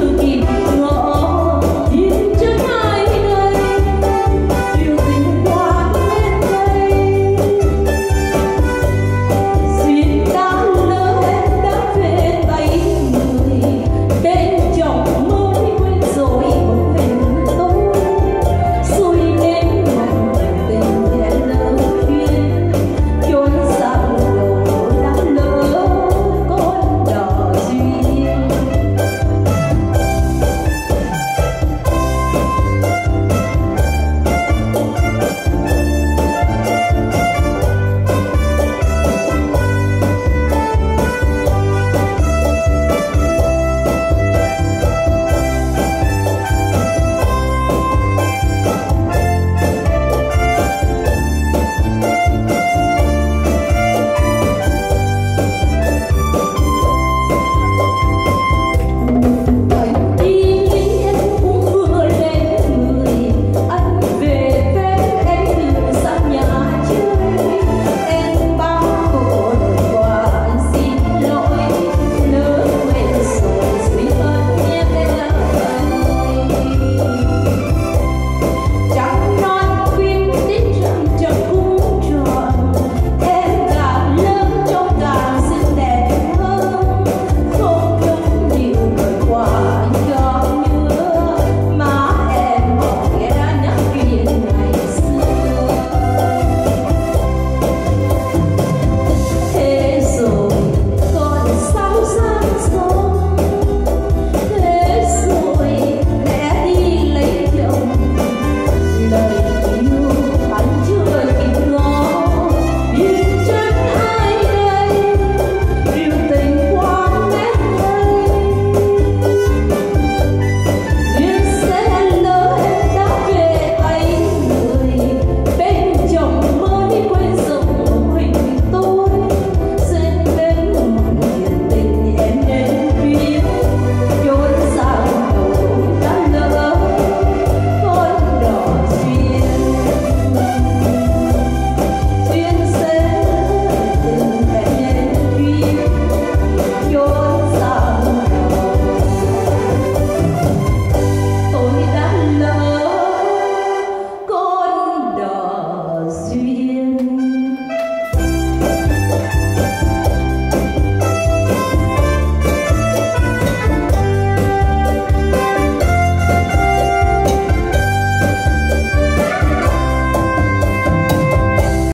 tudo que